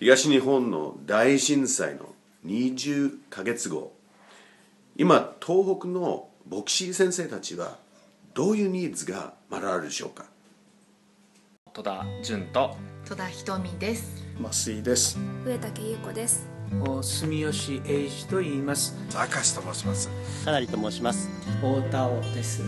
東日本の大震災の20ヶ月後今東北の牧師先生たちはどういうニーズがまだあるでしょうか？戸田淳と戸田ひとみです。増井です。上竹優子です。住吉英二と言います。明石と申します。かなりと申します。大田尾です。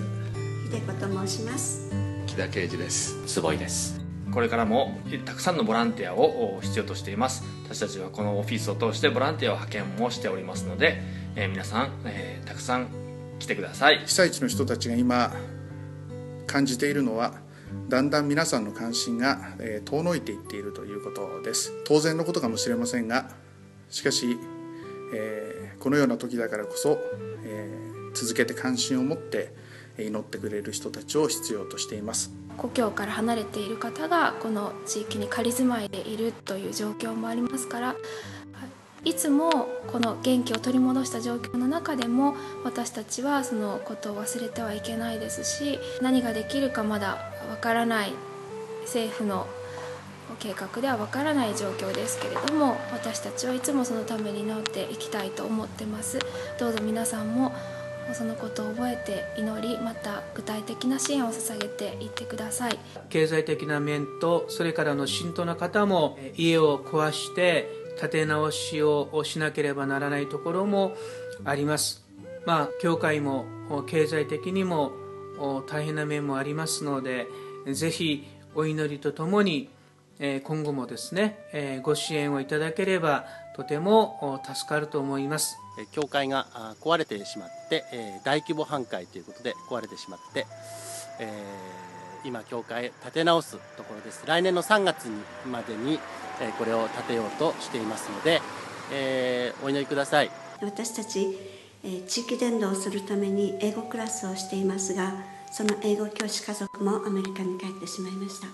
秀子と申します。木田圭司です。坪井ですこれからもたくさんのボランティアを必要としています。私たちはこのオフィスを通してボランティアを派遣もしておりますので、えー、皆さん、えー、たくさん来てください。被災地の人たちが今感じているのはだんだん皆さんの関心が、えー、遠のいていっているということです。当然のことかもしれませんがしかし、えー、このような時だからこそ、えー、続けて関心を持って祈ってくれる人たちを必要としています。故郷から離れている方がこの地域に仮住まいでいるという状況もありますからいつもこの元気を取り戻した状況の中でも私たちはそのことを忘れてはいけないですし何ができるかまだわからない政府の計画ではわからない状況ですけれども私たちはいつもそのために祈っていきたいと思ってます。どうぞ皆さんもそのことを覚えて祈りまた具体的な支援を捧げていってください。経済的な面とそれからの信徒の方も家を壊して建て直しをしなければならないところもあります。まあ教会も経済的にも大変な面もありますのでぜひお祈りとともに今後もですねご支援をいただければとても助かると思います。教会が壊れてしまってえ大規模半壊ということで壊れてしまって、えー、今教会建て直すところです。来年の3月にまでにえこれを建てようとしていますので、え、お祈りください。私たちえ地域伝道をするために英語クラスをしていますがその英語教師家族もアメリカに帰ってしまいました。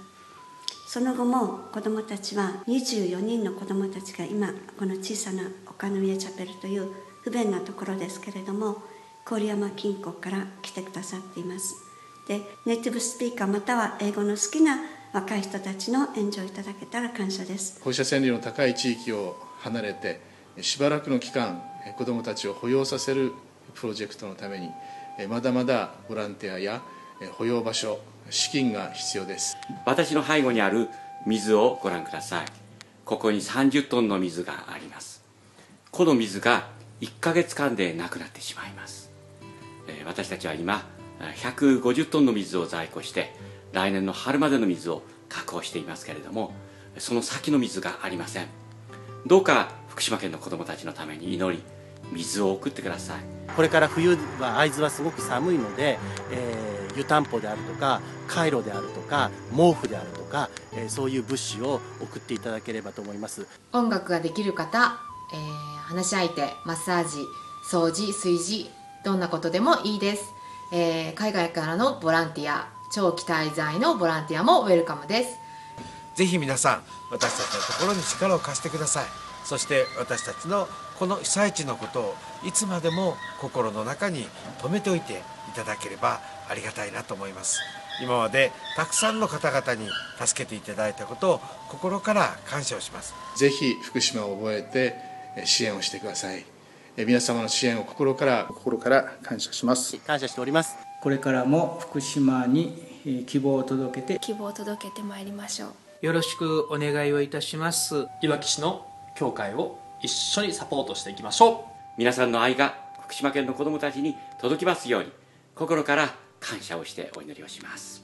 その後も子どもたちは24人の子どもたちが今この小さな丘の上チャペルという不便なところですけれども郡山近郊から来てくださっています。でネイティブスピーカーまたは英語の好きな若い人たちの援助をいただけたら感謝です。放射線量の高い地域を離れてしばらくの期間子どもたちを保養させるプロジェクトのためにまだまだボランティアや保養場所資金が必要です。私の背後にある水をご覧ください。ここに30トンの水があります。この水が1ヶ月間でなくなってしまいます。私たちは今150トンの水を在庫して来年の春までの水を確保していますけれどもその先の水がありません。どうか福島県の子どもたちのために祈り水を送ってください。これから冬は会津はすごく寒いので、えー、湯たんぽであるとかカイロであるとか毛布であるとか、えー、そういう物資を送っていただければと思います。音楽ができる方、えー、話し相手マッサージ掃除炊事どんなことでもいいです、えー、海外からのボランティア長期滞在のボランティアもウェルカムです。ぜひ皆さん私たちのところに力を貸してください。そして私たちのこの被災地のことをいつまでも心の中に留めておいていただければありがたいなと思います。今までたくさんの方々に助けていただいたことを心から感謝をします。ぜひ福島を覚えて支援をしてください。皆様の支援を心から心から感謝します。感謝しております。これからも福島に希望を届けて希望を届けてまいりましょう。よろしくお願いをいたします。いわき市の教会を一緒にサポートしていきましょう。皆さんの愛が福島県の子どもたちに届きますように心から感謝をしてお祈りをします